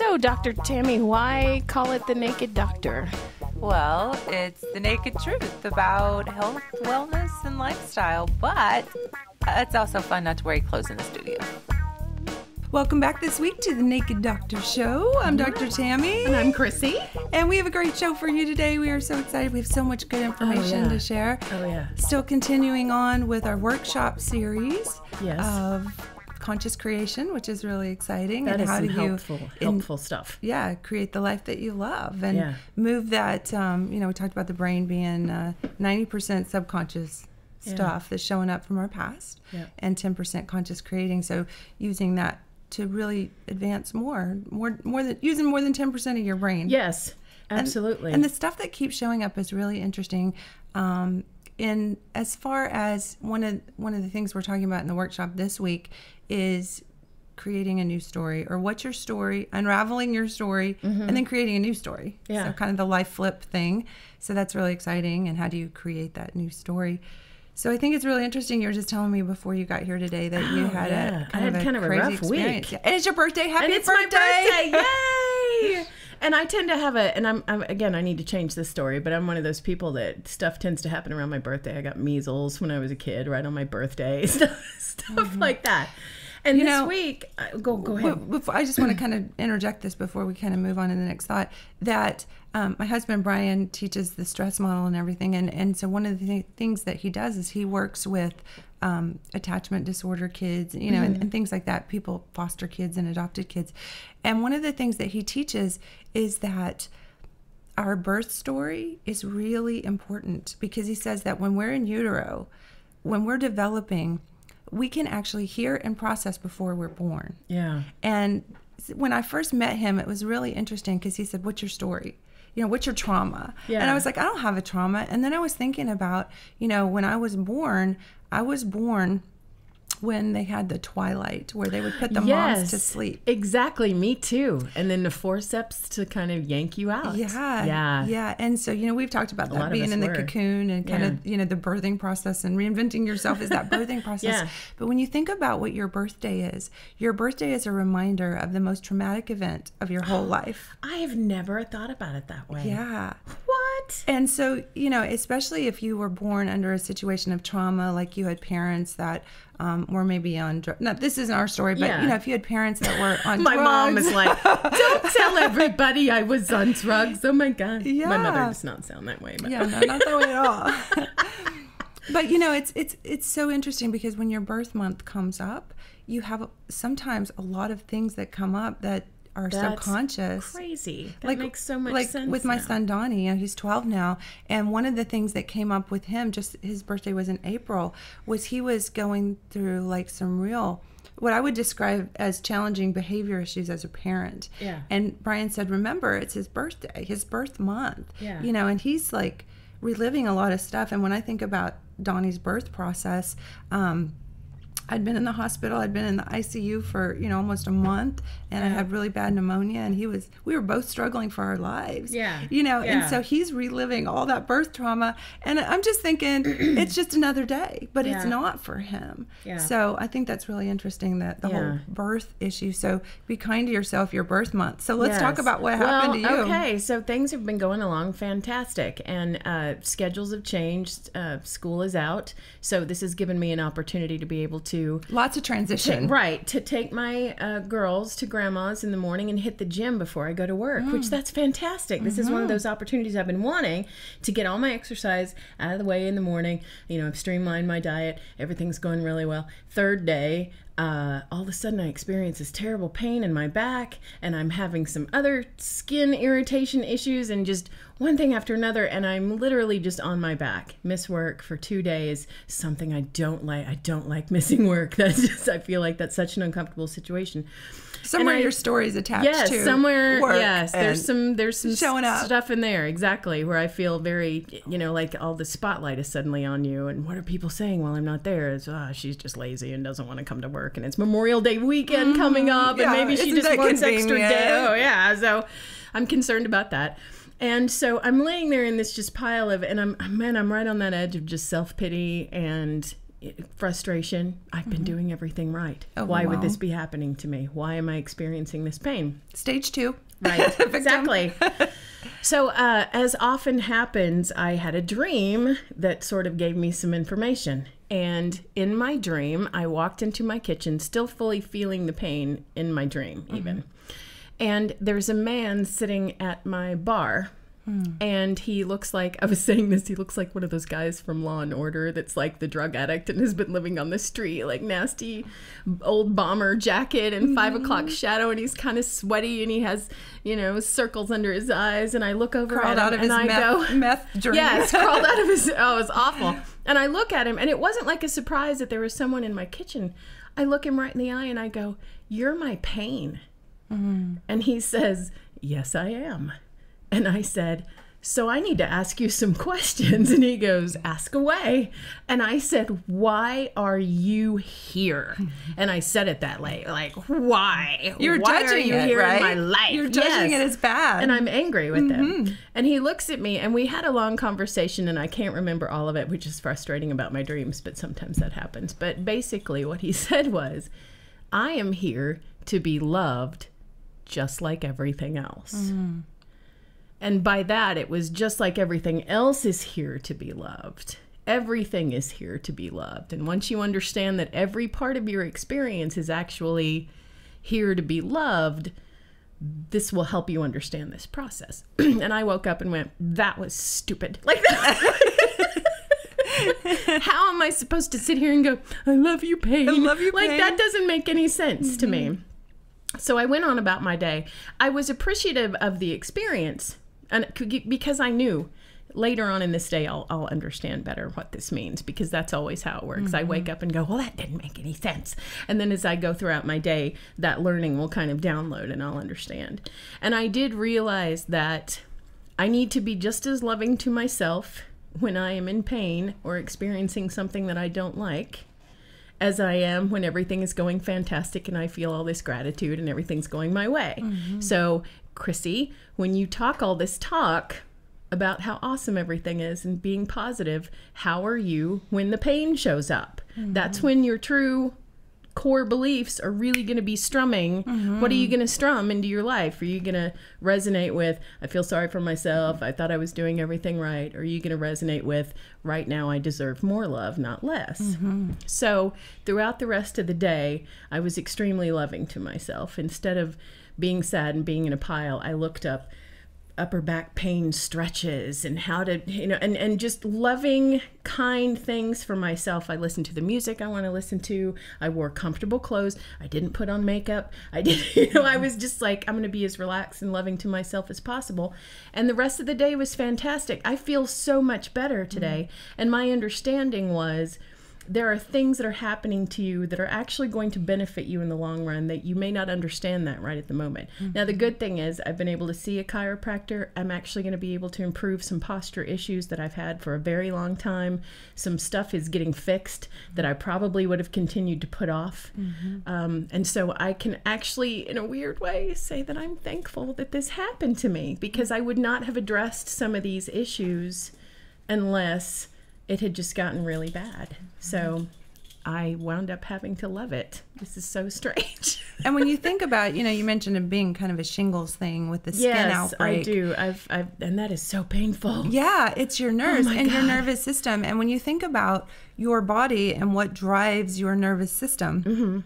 So, Dr. Tammy, why call it the Naked Doctor? Well, it's the naked truth about health, wellness, and lifestyle, but it's also fun not to wear clothes in the studio. Welcome back this week to the Naked Doctor Show. I'm Dr. Tammy. And I'm Cryssie. And we have a great show for you today. We are so excited. We have so much good oh, information yeah. to share. Oh, yeah. Still continuing on with our workshop series Yes. of conscious creation, which is really exciting. That and is how do helpful, you helpful stuff. yeah, create the life that you love and Yeah. move that. Um, you know, we talked about the brain being uh, 90% subconscious Yeah. stuff that's showing up from our past Yeah. and 10% conscious creating. So using that to really advance more, more, more than using more than 10% of your brain. Yes, And- absolutely. And, the stuff that keeps showing up is really interesting. Um, in as far as one of one of the things we're talking about in the workshop this week is creating a new story or what's your story unraveling your story and then creating a new story Mm-hmm. Yeah. so kind of the life flip thing so that's really exciting and how do you create that new story so i think it's really interesting you were just telling me before you got here today that you Oh, had yeah. a kind I of had a kind of a crazy rough experience. week. And it's your birthday happy and it's birthday, my birthday. Yay! And I tend to have a, and I'm, I'm again, I need to change this story, but I'm one of those people that stuff tends to happen around my birthday. I got measles when I was a kid, right on my birthday, stuff, stuff like that. And You this know- week, I- go go ahead. before, I just want to kind of interject this before we kind of move on to the next thought. That um, my husband Bryan teaches the stress model and everything, and and so one of the th- things that he does is he works with um, attachment disorder kids, you know, and, and things like that. People foster kids and adopted kids, and one of the things that he teaches is that our birth story is really important because he says that when we're in utero, when we're developing, we can actually hear and process before we're born. Yeah. And when I first met him, it was really interesting because he said, What's your story? You know, what's your trauma? Yeah. And I was like, I don't have a trauma. And then I was thinking about, you know, when I was born, I was born when they had the twilight where they would put the moms to sleep. Exactly, me too. And then the forceps to kind of yank you out. Yeah. Yeah. Yeah. And so, you know, we've talked about that being in the cocoon and kind Yeah. of, you know, the birthing process and reinventing yourself is that birthing process. Yeah. But when you think about what your birthday is, your birthday is a reminder of the most traumatic event of your whole life. I have never thought about it that way. Yeah. What? And so, you know, especially if you were born under a situation of trauma, like you had parents that um, were maybe on drugs. Now, this isn't our story, but, Yeah. you know, if you had parents that were on drugs. My mom is like, don't tell everybody I was on drugs. Oh my God. My mother does not sound that way. But yeah, no, not that way at all. but you know, it's it's it's so interesting because when your birth month comes up, you have sometimes a lot of things that come up that are That's subconscious. crazy. That makes so much like sense. with my son Donnie, you know, he's 12 now, and one of the things that came up with him, just his birthday was in April, was he was going through like some real, what I would describe as challenging behavior issues as a parent. Yeah. And Bryan said, remember, it's his birthday, his birth month. Yeah. You know, and he's like reliving a lot of stuff. And when I think about Donnie's birth process, um, I'd been in the hospital. I'd been in the ICU for you know almost a month, and I had really bad pneumonia. And he was, we were both struggling for our lives. Yeah. you know. Yeah. And so he's reliving all that birth trauma, and I'm just thinking it's just another day, but it's not for him. Yeah. So I think that's really interesting that the whole birth issue. So be kind to yourself your birth month. So let's talk about what well, happened to you. Okay, so things have been going along fantastic, and uh, schedules have changed. Uh, school is out, so this has given me an opportunity to be able to Lots of transition. Right, to take my uh, girls to grandma's in the morning and hit the gym before I go to work, which Mm. that's fantastic. This is one of Mm-hmm. those opportunities I've been wanting to get all my exercise out of the way in the morning. You know, I've streamlined my diet, everything's going really well. Third day, uh, all of a sudden I experience this terrible pain in my back, and I'm having some other skin irritation issues, and just one thing after another, and I'm literally just on my back. Miss work for two days, something I don't like. I don't like missing work. That's just, I feel like that's such an uncomfortable situation. Somewhere I- your story's attached Yes, to somewhere. Yes, there's some there's some showing up. stuff in there exactly where I feel very you know like all the spotlight is suddenly on you, and what are people saying while I'm not there? Is ah she's just lazy and doesn't want to come to work, and it's Memorial Day weekend coming up, yeah, and maybe she just wants extra convenient? day. Oh yeah, so I'm concerned about that. And so I'm laying there in this just pile of, and I'm man, I'm right on that edge of just self pity and frustration. I've been doing everything right. Why would this be happening to me? Why am I experiencing this pain? Stage two. Right. exactly. so, uh, as often happens, I had a dream that sort of gave me some information. And in my dream, I walked into my kitchen, still fully feeling the pain in my dream, even. And there's a man sitting at my bar. Hmm. And he looks like, I was saying this, he looks like one of those guys from Law and Order that's like the drug addict and has been living on the street, like nasty old bomber jacket and five mm-hmm. o'clock shadow. And he's kind of sweaty and he has, you know, circles under his eyes. And I look over Crawled at out him of his and I meth, go, meth dream. Yes, crawled out of his. Oh, it was awful. And I look at him, and it wasn't like a surprise that there was someone in my kitchen. I look him right in the eye, and I go, "You're my pain." Mm-hmm. And he says, "Yes, I am." And I said, "So I need to ask you some questions." And he goes, "Ask away." And I said, "Why are you here?" And I said it that way, like, "Why? You're Why judging are you it, here right? in my life? You're judging Yes. it as bad. And I'm angry with him. Mm-hmm. And he looks at me, and we had a long conversation, and I can't remember all of it, which is frustrating about my dreams, but sometimes that happens. But basically, what he said was, I am here to be loved just like everything else. Mm. And by that, it was just like everything else is here to be loved. Everything is here to be loved. And once you understand that every part of your experience is actually here to be loved, this will help you understand this process. and I woke up and went, that was stupid. Like that. How am I supposed to sit here and go, I love you, pain? I love you, Like pain. that doesn't make any sense to me. Mm-hmm. So I went on about my day. I was appreciative of the experience, and because I knew later on in this day I'll, I'll understand better what this means because that's always how it works. I mm-hmm. wake up and go, well, that didn't make any sense, and then as I go throughout my day, that learning will kind of download and I'll understand. And I did realize that I need to be just as loving to myself when I am in pain or experiencing something that I don't like as I am when everything is going fantastic and I feel all this gratitude and everything's going my way. Mm-hmm. So, Cryssie, when you talk all this talk about how awesome everything is and being positive, how are you when the pain shows up? Mm-hmm. That's when your true core beliefs are really going to be strumming. Mm-hmm. What are you going to strum into your life? Are you going to resonate with, I feel sorry for myself. I thought I was doing everything right. Or are you going to resonate with, right now I deserve more love, not less? Mm-hmm. So throughout the rest of the day, I was extremely loving to myself. Instead of being sad and being in a pile, I looked up upper back pain stretches and how to you know and and just loving kind things for myself. I listened to the music i want to listen to. I wore comfortable clothes. I didn't put on makeup. I did you know i was just like i'm going to be as relaxed and loving to myself as possible. And the rest of the day was fantastic. I feel so much better today. Mm-hmm. And my understanding was there are things that are happening to you that are actually going to benefit you in the long run that you may not understand that right at the moment. Now the good thing is I've been able to see a chiropractor. I'm actually going to be able to improve some posture issues that I've had for a very long time. Some stuff is getting fixed that I probably would have continued to put off. Um, and so I can actually in a weird way say that I'm thankful that this happened to me because I would not have addressed some of these issues unless it had just gotten really bad. So I wound up having to love it. This is so strange. and when you think about, you know, you mentioned it being kind of a shingles thing with the skin yes, outbreak. I do. I've, I've, and that is so painful. Yeah, it's your nerves Oh and your nervous system. And when you think about your body and what drives your nervous system Mm-hmm.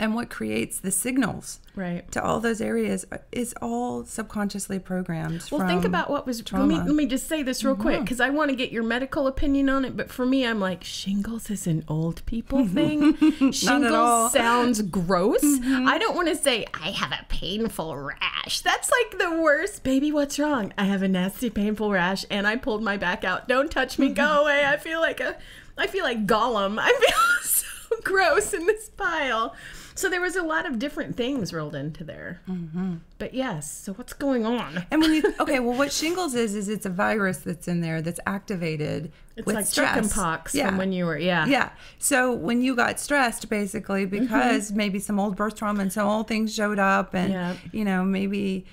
And what creates the signals Right. to all those areas is all subconsciously programmed. Well, think about what was. Let me. Mm-hmm. let me just say this real quick because I want to get your medical opinion on it. But for me, I'm like, shingles is an old people thing. shingles. Mm-hmm. sounds gross. I don't want to say, I have a painful rash. That's like the worst. Baby, what's wrong? I have a nasty, painful rash and I pulled my back out. Don't touch me. Go away. I feel like a. I feel like Gollum. I feel so gross in this pile. So there was a lot of different things rolled into there. Mm-hmm. But yes, so what's going on? And when you okay, well, what shingles is is it's a virus that's in there that's activated It's with like stress. chickenpox Yeah. from when you were, yeah. Yeah. So when you got stressed, basically, because maybe some old birth trauma and some old things showed up, and Yeah. you know maybe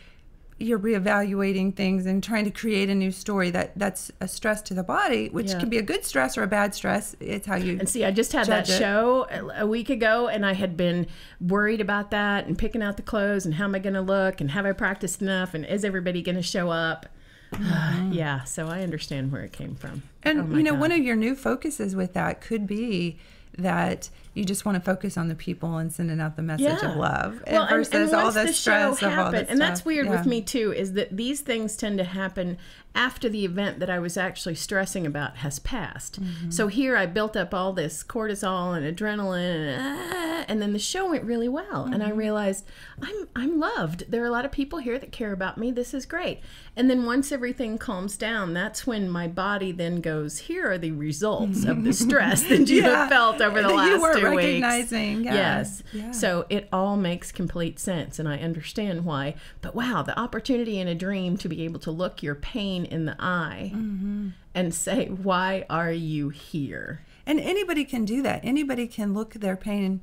you're reevaluating things and trying to create a new story that that's a stress to the body which Yeah. can be a good stress or a bad stress it's how you And see, I just had that it. show a week ago, and I had been worried about that and picking out the clothes and how am I going to look and have I practiced enough and is everybody going to show up? Mm-hmm. yeah, so I understand where it came from. and Oh you know God. one of your new focuses with that could be that you just want to focus on the people and sending out the message of love Well, and- versus and, all once the the stress show of all that and that's weird Yeah. with me too, is that these things tend to happen after the event that I was actually stressing about has passed. Mm-hmm. So here I built up all this cortisol and adrenaline, and, ah, and then the show went really well, and Mm-hmm. I realized I'm I'm loved. There are a lot of people here that care about me. This is great. And then once everything calms down, that's when my body then goes, here are the results of the stress that you Yeah. have felt over the last two. Recognizing, yeah. Yes. Yeah. So it all makes complete sense, and I understand why. But wow, the opportunity in a dream to be able to look your pain in the eye Mm-hmm. and say, "Why are you here?" And anybody can do that. Anybody can look their pain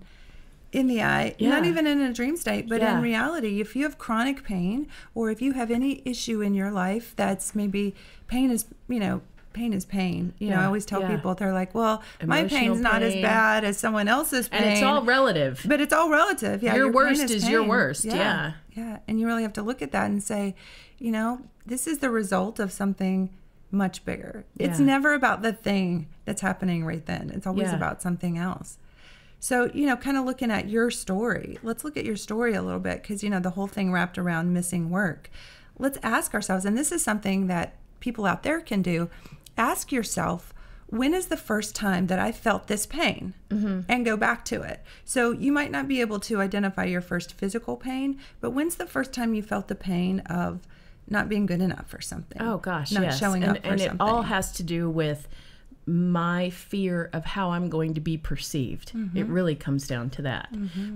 in the eye, not even in a dream state, but Yeah. in reality. If you have chronic pain or if you have any issue in your life that's maybe pain is, you know, pain is pain. You know, I always tell yeah. people, they're like, well, my Emotional pain's not as bad as someone else's pain. And it's all relative. But it's all relative. Yeah. Your pain worst is your worst, yeah. Yeah. And you really have to look at that and say, you know, this is the result of something much bigger. It's never about the thing that's happening right then. It's always Yeah. about something else. So, you know, kind of looking at your story, let's look at your story a little bit because, you know, the whole thing wrapped around missing work. Let's ask ourselves, and this is something that people out there can do ask yourself, when is the first time that I felt this pain? And go back to it. So, you might not be able to identify your first physical pain, but when's the first time you felt the pain of not being good enough for something? Oh gosh, not yes. showing and, up and something. it all has to do with my fear of how I'm going to be perceived. Mm-hmm. It really comes down to that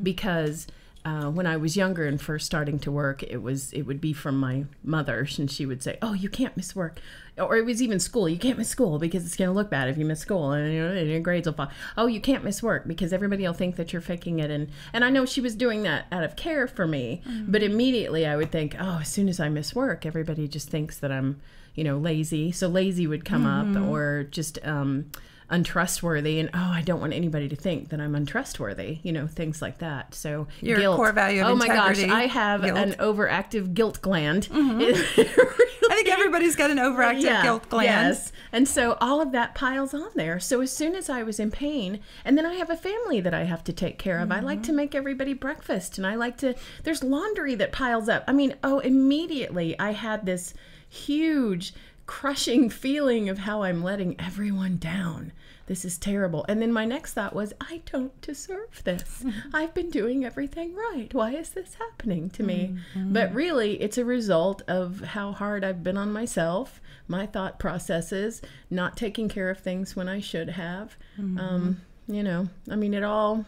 because. Uh, when I was younger and first starting to work, it was it would be from my mother, and she would say, "Oh, you can't miss work," or it was even school. You can't miss school because it's going to look bad if you miss school, and, you know, and your grades will fall. Oh, you can't miss work because everybody will think that you're faking it, and and I know she was doing that out of care for me, but immediately I would think, oh, as soon as I miss work, everybody just thinks that I'm you know, lazy. So lazy would come Mm-hmm. up or just um, untrustworthy. And oh, I don't want anybody to think that I'm untrustworthy, you know, things like that. So Your guilt. core value of oh my gosh, I have guilt. an overactive guilt gland. I think everybody's got an overactive guilt gland. Yes. And so all of that piles on there. So as soon as I was in pain, and then I have a family that I have to take care of. I like Mm-hmm. to make everybody breakfast and I like to there's laundry that piles up. I mean, oh, immediately I had this huge crushing feeling of how I'm letting everyone down. This is terrible. And then my next thought was, I don't deserve this. Mm-hmm. I've been doing everything right. Why is this happening to me? Mm-hmm. But really, it's a result of how hard I've been on myself, my thought processes, not taking care of things when I should have. Mm-hmm. Um, you know, I mean, it all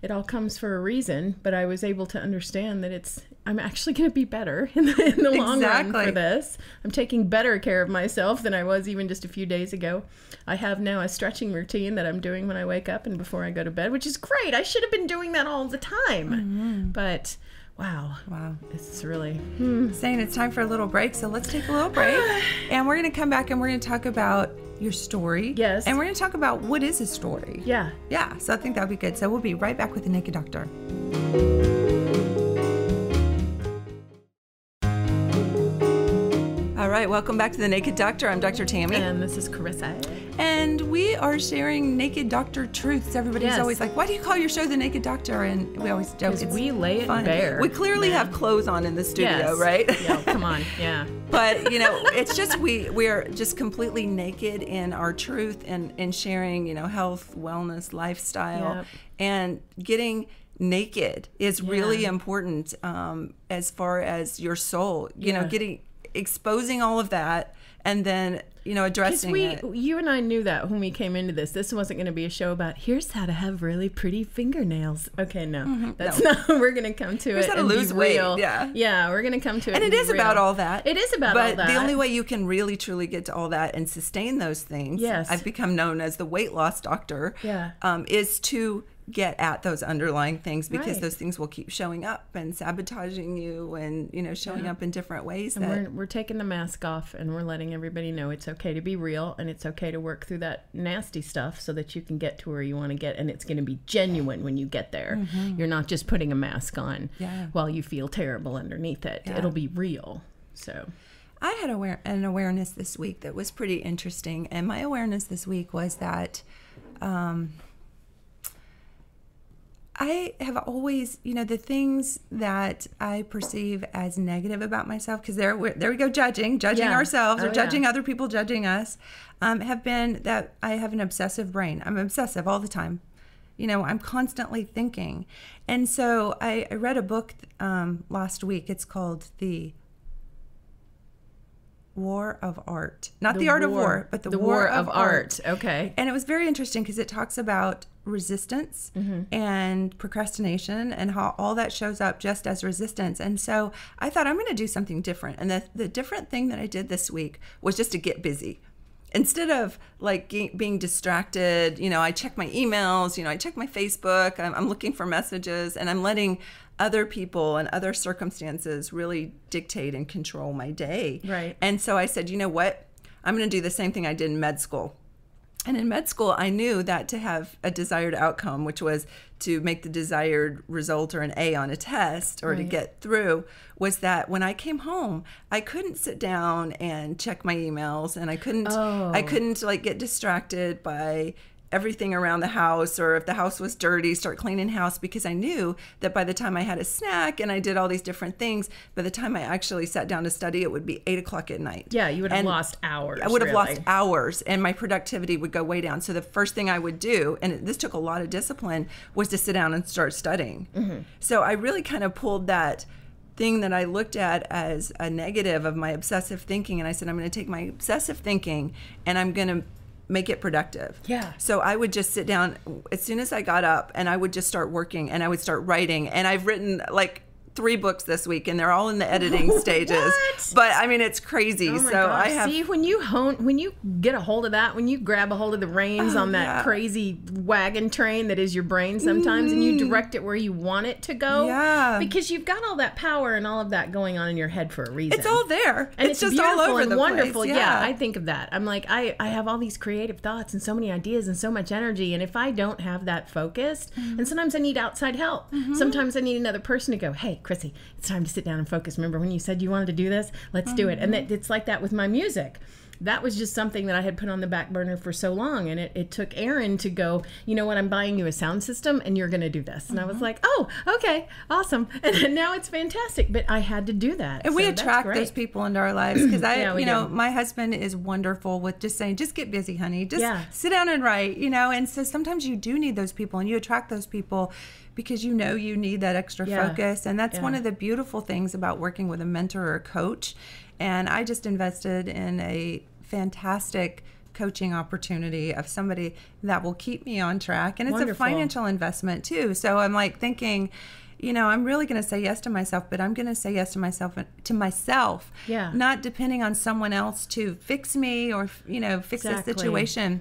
it all comes for a reason, but I was able to understand that it's I'm actually going to be better in the, in the long run for this. I'm taking better care of myself than I was even just a few days ago. I have now a stretching routine that I'm doing when I wake up and before I go to bed, which is great. I should have been doing that all the time. Mm-hmm. But wow, Wow. it's really hmm. Hmm. saying it's time for a little break. So let's take a little break. and we're going to come back and we're going to talk about your story. Yes. And we're going to talk about what is a story. yeah. Yeah. So I think that would be good. So we'll be right back with the Naked Doctor. Right, welcome back to the Naked Doctor. I'm Dr. Tammy. And this is Carissa. And we are sharing Naked Doctor truths. Everybody's Yes. always like, why do you call your show the Naked Doctor? And we always joke. 'Cause it's we lay it fun. bare. We clearly Man. have clothes on in the studio, Yes. right? Yeah, come on. Yeah. but you know it's just we we are just completely naked in our truth and and sharing you know health wellness lifestyle Yep. and getting naked is really important um, as far as your soul you know getting exposing all of that and then you know addressing we, it you and I knew that when we came into this. This wasn't going to be a show about here's how to have really pretty fingernails. Okay, no, that's not. We're going to come to Mm-hmm. Here's it how to and lose weight, yeah. yeah, we're going to come to it. and it be is about all that. It is about but all that. the only way you can really truly get to all that and sustain those things, Yes. I've become known as the weight loss doctor. Yeah. um, is to get at those underlying things because Right. those things will keep showing up and sabotaging you and you know showing Yeah. up in different ways And that we're, we're taking the mask off and we're letting everybody know it's okay to be real and it's okay to work through that nasty stuff so that you can get to where you want to get and it's going to be genuine when you get there. You're not just putting a mask on Yeah. while you feel terrible underneath it. Yeah. It'll be real. So, I had aware an awareness this week that was pretty interesting, and my awareness this week was that um, I have always, you know, the things that I perceive as negative about myself, because there, we- there we go, judging, judging Yeah. ourselves Oh, or yeah. judging other people, judging us, um, have been that I have an obsessive brain. I'm obsessive all the time. You know, I'm constantly thinking, and so I, I read a book um, last week. It's called the War of Art. Not the, Art of War, but the, War, of, art. Okay. And it was very interesting because it talks about resistance mm-hmm. and procrastination and how all that shows up just as resistance. And so I thought I'm going to do something different. And the, the different thing that I did this week was just to get busy. Instead of like ge- being distracted, you know, I check my emails, you know, I check my Facebook, I'm, I'm looking for messages, and I'm letting other people and other circumstances really dictate and control my day. Right. And so I said, you know what? I'm going to do the same thing I did in med school. And in med school, I knew that to have a desired outcome, which was to make the desired result or an A on a test or to get through, was that when I came home, I couldn't sit down and check my emails and I couldn't Oh. I couldn't like get distracted by everything around the house or if the house was dirty start cleaning house because i knew that by the time i had a snack and i did all these different things by the time i actually sat down to study it would be eight o'clock at night Yeah, you would have And- lost hours. I would have really. lost hours and my productivity would go way down. So the first thing I would do, and this took a lot of discipline, was to sit down and start studying. Mm-hmm. So I really kind of pulled that thing that I looked at as a negative of my obsessive thinking and I said I'm going to take my obsessive thinking and I'm going to make it productive. Yeah. So I would just sit down as soon as I got up and I would just start working and I would start writing and I've written like three books this week and they're all in the editing stages. But I mean it's crazy. Oh so gosh. I have See, when you hone, when you get a hold of that, when you grab a hold of the reins Oh, on that yeah. crazy wagon train that is your brain sometimes, and you direct it where you want it to go, Mm. Yeah. because you've got all that power and all of that going on in your head for a reason. It's all there. and it's, it's, just all over and the wonderful. place. Yeah. I think of that. I'm like, I, I have all these creative thoughts and so many ideas and so much energy. And if I don't have that focused, Mm-hmm. and sometimes I need outside help. Sometimes I need another person to go, hey, Cryssie, it's time to sit down and focus. Remember when you said you wanted to do this? Let's do it. And Mm-hmm. that, it's like that with my music. That was just something that I had put on the back burner for so long. And it, it took Aaron to go, you know what, I'm buying you a sound system and you're going to do this. And I Mm-hmm. was like, oh, okay, awesome. And now it's fantastic. But I had to do that. And we So that's attract those people into our lives because I, Yeah, you know, do. my husband is wonderful with just saying, just get busy, honey. Just Yeah. sit down and write, you know. And so sometimes you do need those people and you attract those people because you know you need that extra Yeah. focus. And that's one of the beautiful things about working with a mentor or a coach. And I just invested in a fantastic coaching opportunity of somebody that will keep me on track and it's a financial investment too so i'm like thinking you know i'm really going to say yes to myself but i'm going to say yes to myself to myself Yeah. not depending on someone else to fix me or you know fix Exactly. the situation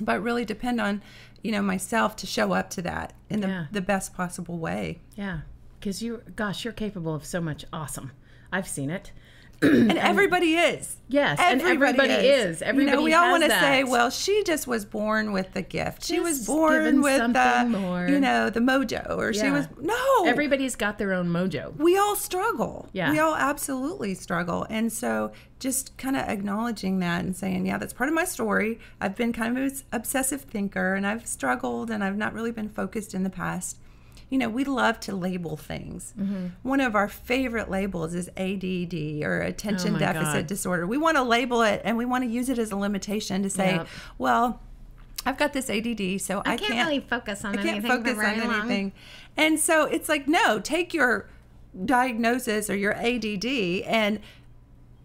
but really depend on you know myself to show up to that in the, Yeah. the best possible way Yeah, because you, gosh, you're capable of so much awesome. I've seen it. and everybody is Yes, and everybody is. you Everybody know, we all want to say, well, she just was born with the gift. She was born with the, more. you know, the mojo, or she was no. Everybody's got their own mojo. we all struggle. Yeah. We all absolutely struggle. And so just kind of acknowledging that and saying, yeah, that's part of my story. I've been kind of an obsessive thinker and I've struggled and I've not really been focused in the past. You know, we love to label things. Mm-hmm. One of our favorite labels is ADD or attention Oh deficit God. disorder. We want to label it and we want to use it as a limitation to say, Yep. well, I've got this ADD, so I, can't really focus on I can't anything focus for very on long. anything. And so it's like, no, take your diagnosis or your ADD and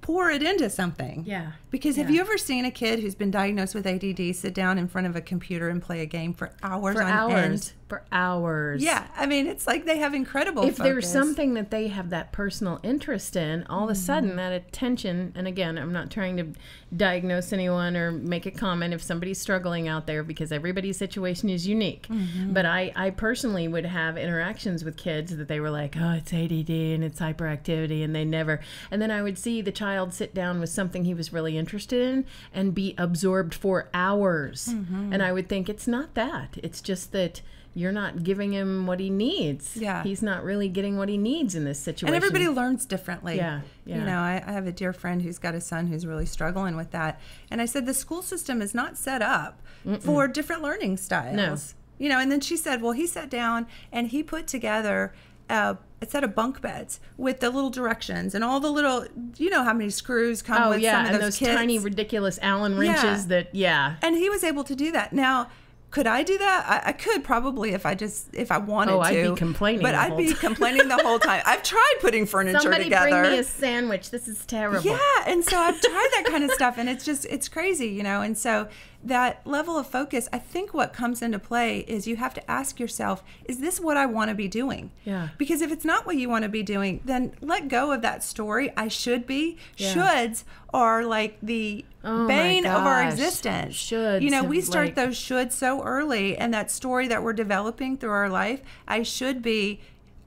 pour it into something. Yeah. Because have you ever seen a kid who's been diagnosed with ADD sit down in front of a computer and play a game for hours For on hours. end? For hours. Yeah, I mean, it's like they have incredible. if there's something that they have that personal interest in, all of a Mm-hmm. sudden that attention, and again, I'm not trying to diagnose anyone or make a comment if somebody's struggling out there because everybody's situation is unique. Mm-hmm. But I, I personally would have interactions with kids that they were like, oh, it's ADD and it's hyperactivity, and they never. And then I would see the child sit down with something he was really interested in and be absorbed for hours. Mm-hmm. And I would think it's not that, it's just that. You're not giving him what he needs. Yeah. He's not really getting what he needs in this situation. and everybody learns differently. Yeah, You know, I, I have a dear friend who's got a son who's really struggling with that. And I said, the school system is not set up for different learning styles. You know, and then she said, well, he sat down and he put together a, a set of bunk beds with the little directions and all the little, you know, how many screws come Oh with yeah, some of and those, those tiny ridiculous Allen Yeah. wrenches that yeah. and he was able to do that. Now, could I do that? I, I could probably if I just if I wanted Oh, I'd to. be complaining but I'd be complaining the whole time. I've tried putting furniture Somebody together. bring me a sandwich. This is terrible. Yeah, and so I've tried that kind of stuff, and it's just it's crazy, you know. And so that level of focus, I think what comes into play is you have to ask yourself, is this what I want to be doing? Yeah. Because if it's not what you want to be doing, then let go of that story. I should be. Yeah. Shoulds are like the Oh bane of our existence. Shoulds You know, we start like- those shoulds so early, and that story that we're developing through our life. I should be.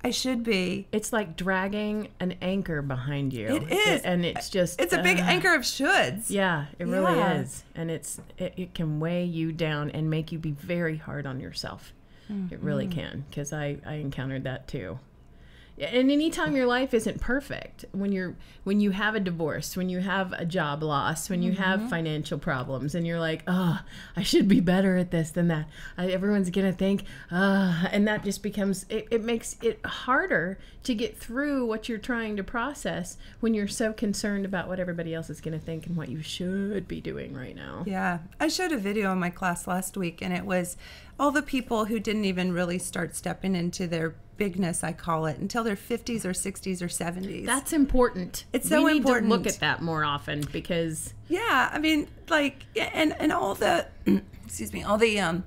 I should be. It's like dragging an anchor behind you. It is. and it's just It's a big uh, anchor of shoulds. Yeah, it really Yeah. is, and it's it, it can weigh you down and make you be very hard on yourself. It really Mm-hmm. can, because I I encountered that too. And anytime your life isn't perfect, when you're when you have a divorce, when you have a job loss, when you Mm-hmm. have financial problems, and you're like, oh, I should be better at this than that. I, everyone's gonna think, ah, and that just becomes it, it makes it harder to get through what you're trying to process when you're so concerned about what everybody else is gonna think and what you should be doing right now. Yeah. I showed a video in my class last week, and it was all the people who didn't even really start stepping into their bigness, I call it, until their 50s or 60s or 70s. That's important. It's so we need to look at that more often because yeah. I mean, like, and, and all the, excuse me, all the, um,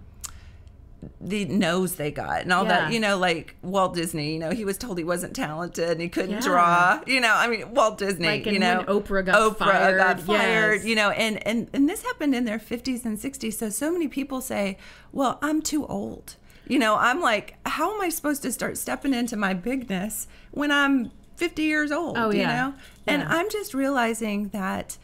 the no's they got and all Yeah. that, you know, like Walt Disney, you know, he was told he wasn't talented and he couldn't Yeah. draw, you know, I mean, Walt Disney, Like, you know, Oprah got Oprah fired, got fired, yes. you know, and, and, and this happened in their 50s and 60s. So, so many people say, well, I'm too old. You know, I'm like, how am I supposed to start stepping into my bigness when I'm 50 years old? Oh, yeah. you yeah. know? And Yeah. I'm just realizing that,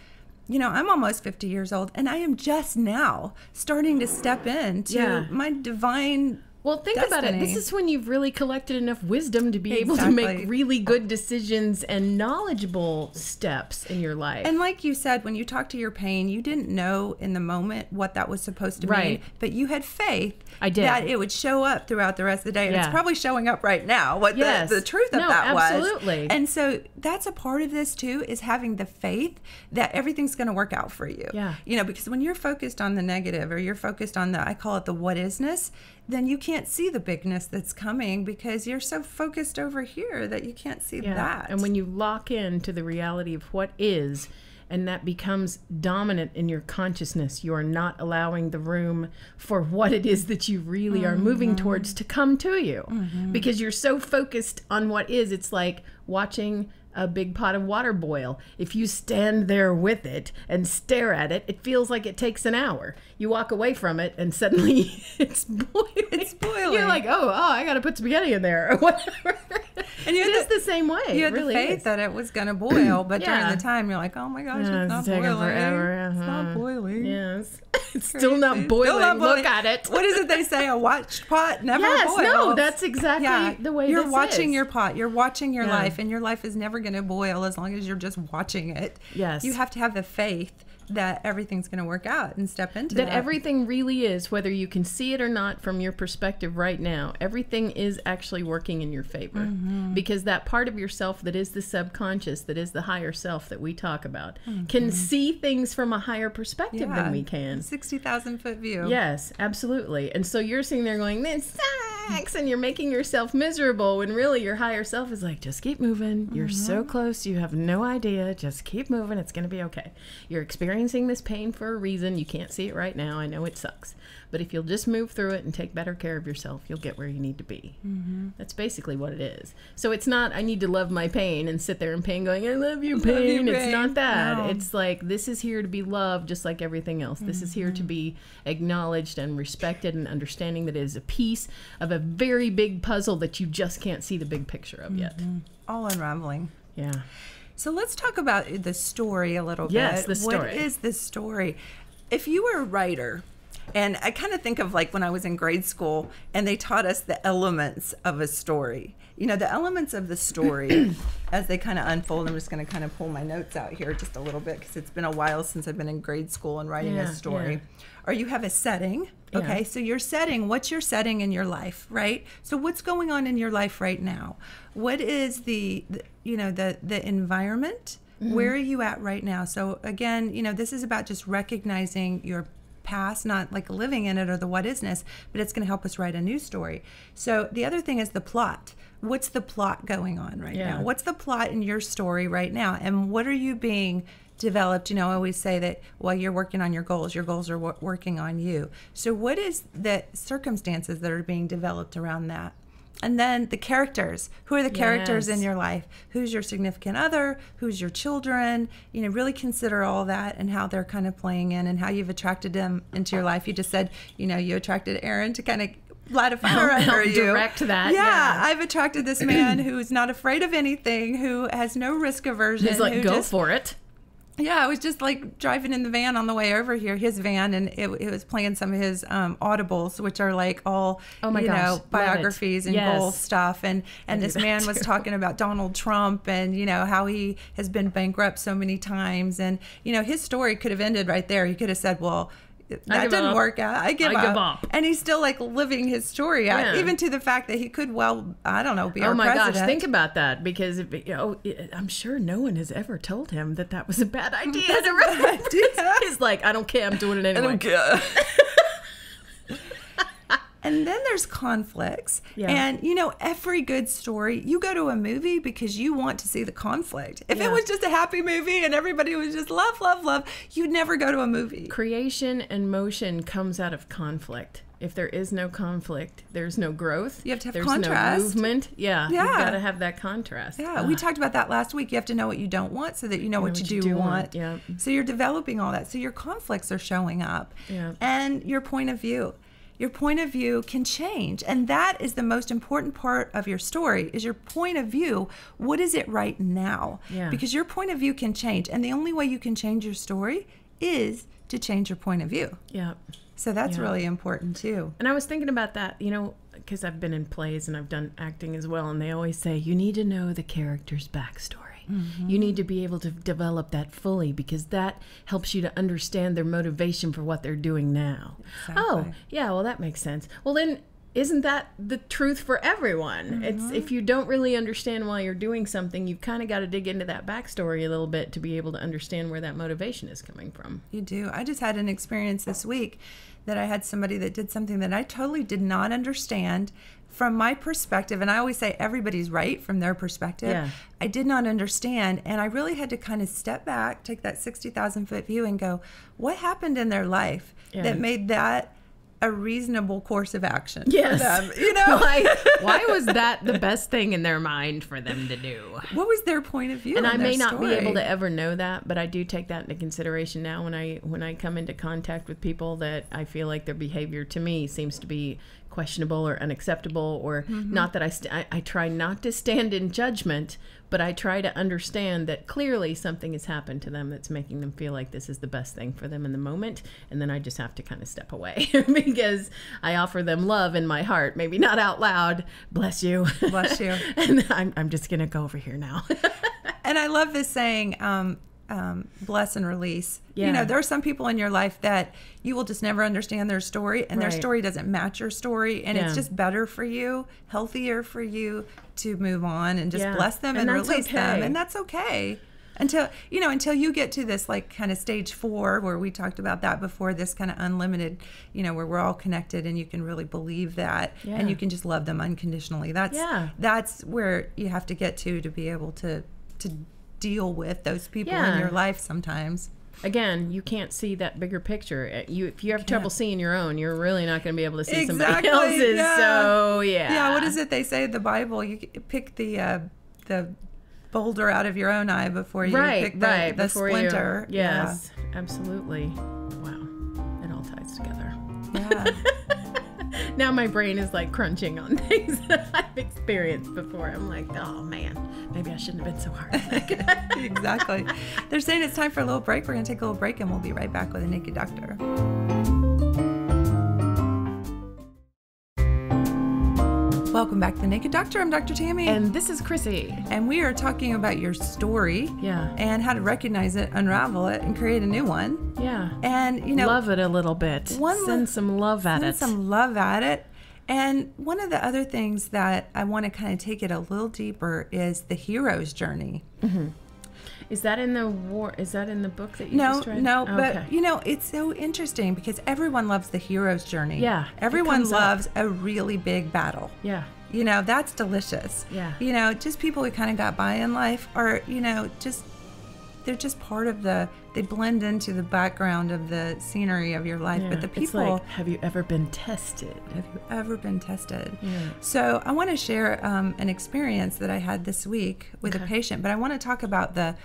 you know, I'm almost 50 years old and I am just now starting to step into Yeah. my divine. Well, think about it. This is when you've really collected enough wisdom to be able to make really good decisions and knowledgeable steps in your life. And like you said, when you talked to your pain, you didn't know in the moment what that was supposed to mean, but you had faith I did. that it would show up throughout the rest of the day. And it's probably showing up right now, what Yes. the, the truth of No, that absolutely. was. Absolutely. And so that's a part of this too, is having the faith that everything's going to work out for you. Yeah. You know, because when you're focused on the negative or you're focused on the, I call it the what isness, then you can't see the bigness that's coming because you're so focused over here that you can't see yeah. that. And when you lock into the reality of what is, and that becomes dominant in your consciousness, you are not allowing the room for what it is that you really are moving Mm-hmm. towards to come to you. Because you're so focused on what is, it's like watching a big pot of water boil. If you stand there with it and stare at it, it feels like it takes an hour. You walk away from it and suddenly it's boiling. It's boiling. You're like, oh, oh, I got to put spaghetti in there or whatever. And you it is the- the same way. you had really the faith is. that it was going to boil, but Yeah. during the time you're like, oh my gosh, Yeah, it's not it's taking boiling. forever, It's uh-huh. not boiling. Yes. It's still not boiling. Still not boiling. Look at it. What is it they say? A watched pot never Yes, boils. no, that's exactly the way you're watching is. your pot. You're watching your Yeah. life, and your life is never going to boil as long as you're just watching it. Yes. you have to have the faith that everything's going to work out and step into that that. everything really is, whether you can see it or not from your perspective right now, everything is actually working in your favor. Mm-hmm. Because that part of yourself that is the subconscious, that is the higher self that we talk about, Mm-hmm. can see things from a higher perspective than we can. Sixty thousand foot view. Yes, absolutely. And so you're sitting there going, "This sucks," relax and you're making yourself miserable when really your higher self is like just keep moving. You're Mm-hmm. so close. You have no idea. Just keep moving. It's going to be okay. You're experiencing this pain for a reason. You can't see it right now. I know it sucks but if you'll just move through it and take better care of yourself you'll get where you need to be Mm-hmm. that's basically what it is so it's not i need to love my pain and sit there in pain going i love you pain, you, it's pain. not that No. it's like this is here to be loved just like everything else this is here to be acknowledged and respected and understanding that it is a piece of a very big puzzle that you just can't see the big picture of yet All unraveling. yeah So let's talk about the story a little Yes, bit. the What story. is the story? If you were a writer, and I kind of think of like when I was in grade school and they taught us the elements of a story. You know, the elements of the story as they kind of unfold. I'm just going to kind of pull my notes out here just a little bit because it's been a while since I've been in grade school and writing Yeah, a story. yeah. Or you have a setting. Okay, Yeah. so your setting, what's your setting in your life, right? So what's going on in your life right now? What is the, the you know, the the environment? Mm-hmm. Where are you at right now? So again, you know, this is about just recognizing your past, not like living in it or the what isness, but it's going to help us write a new story. So the other thing is the plot. What's the plot going on right Yeah. now? What's the plot in your story right now? And what are you being developed? You know, I always say that while you're working on your goals, your goals are wo- working on you. So what is the circumstances that are being developed around that? And then the characters. Who are the characters in your life? Who's your significant other? Who's your children? You know, really consider all that and how they're kind of playing in and how you've attracted them into your life. You just said, you know, you attracted Aaron to kind of light a fire Help- under help you. direct that, Yeah, yeah. I've attracted this man who's not afraid of anything, who has no risk aversion. it's like who go just- for it yeah, I was just like driving in the van on the way over here, his van, and it, it was playing some of his um, audibles, which are like all Oh my you gosh, know biographies and Yes. goal stuff. And and this man was talking about Donald Trump and you know how he has been bankrupt so many times, and you know his story could have ended right there. He could have said, well. That didn't up. work out. I give I up. give up. And he's still like living his story out, Yeah. even to the fact that he could well, I don't know, be oh my president. gosh think about that because if, you know, i'm sure no one has ever told him that that was a bad idea That's a bad idea. he's like i don't care i'm doing it anyway care. and then there's conflicts. Yeah. And you know, every good story, you go to a movie because you want to see the conflict. If Yeah. it was just a happy movie and everybody was just love, love, love, you'd never go to a movie. creation and motion comes out of conflict. If there is no conflict, there's no growth. You have to have there's contrast. no movement. Yeah, Yeah. you've got to have that contrast. Yeah, we talked about that last week. You have to know what you don't want so that you know what, you, do, want. yeah. So you're developing all that. So your conflicts are showing up. Yeah. And your point of view. Your point of view can change. And that is the most important part of your story is your point of view. What is it right now? Yeah. Because your point of view can change. And the only way you can change your story is to change your point of view. yeah. So that's Yeah. really important too. And I was thinking about that, you know, because I've been in plays and I've done acting as well, and they always say you need to know the character's backstory. Mm-hmm. You need to be able to develop that fully because that helps you to understand their motivation for what they're doing now. Oh, yeah, well, that makes sense. Well, then isn't that the truth for everyone? It's Mm-hmm. if you don't really understand why you're doing something, you've kind of got to dig into that backstory a little bit to be able to understand where that motivation is coming from. You do. I just had an experience this week that I had somebody that did something that I totally did not understand from my perspective. And I always say everybody's right from their perspective. Yeah. I did not understand. And I really had to kind of step back, take that 60,000 foot view, and go, what happened in their life Yeah. that made that a reasonable course of action Yes. for them? You know? why, why was that the best thing in their mind for them to do? what was their point of view? and I may not be able to ever know that, but I do take that into consideration now when I when I come into contact with people that I feel like their behavior to me seems to be questionable or unacceptable or Mm-hmm. not that I, st- I I try not to stand in judgment, but I try to understand that clearly something has happened to them that's making them feel like this is the best thing for them in the moment, and then I just have to kind of step away because I offer them love in my heart, maybe not out loud. Bless you. Bless you. and I'm I'm just gonna go over here now. and I love this saying, um, um, bless and release. You know, there are some people in your life that you will just never understand their story, and their story doesn't match your story, and Yeah. it's just better for you, healthier for you to move on and just Yeah. bless them and, And release them, and that's okay. until you know until you get to this like kind of stage four where we talked about that before this kind of unlimited you know where we're all connected and you can really believe that Yeah. and you can just love them unconditionally that's Yeah. that's where you have to get to to be able to to deal with those people Yeah. in your life sometimes Again, you can't see that bigger picture. Uh, You, if you have trouble seeing your own, you're really not going to be able to see somebody Exactly, else's. yeah. So yeah, yeah what is it they say in the bible you pick the uh the boulder out of your own eye before you Right, pick the, right. the before splinter You, yes, absolutely. Wow, it all ties together. yeah, yeah. now my brain is like crunching on things that I've experienced before. I'm like, oh man, maybe I shouldn't have been so hard. exactly. They're saying it's time for a little break. We're going to take a little break and we'll be right back with a naked doctor. Welcome back to the Naked Doctor. I'm Dr. Tammy. and this is Cryssie. and we are talking about your story Yeah, and how to recognize it, unravel it, and create a new one. yeah. And, you know, love it a little bit. one Send some love at it. some love at it. And one of the other things that I want to kind of take it a little deeper is the hero's journey. Mm-hmm. Is that in the war? Is that in the book that you No, just read? no, Okay. but you know, it's so interesting because everyone loves the hero's journey. Yeah, Everyone comes up. loves a really big battle. yeah, You know, that's delicious. Yeah. You know, just people who kind of got by in life are, you know, just they're just part of the they blend into the background of the scenery of your life. yeah. But the It's people like, have you ever been tested? have you ever been tested? Yeah. So I want to share um, an experience that I had this week with a patient, but I want to talk about the